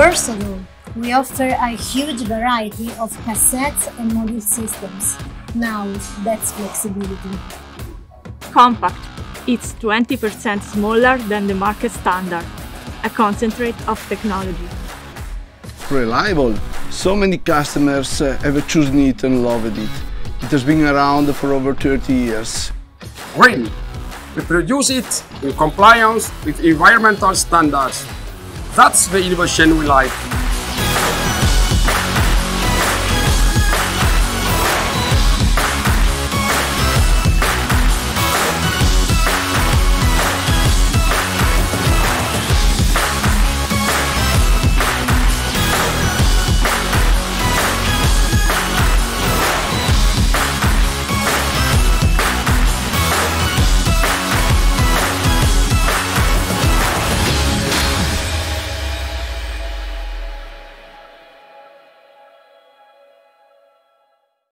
Versatile. We offer a huge variety of cassettes and module systems. Now, that's flexibility. Compact. It's 20% smaller than the market standard, a concentrate of technology. Reliable. So many customers uh, have chosen it and loved it. It has been around for over 30 years. Green. We produce it in compliance with environmental standards. That's the we like.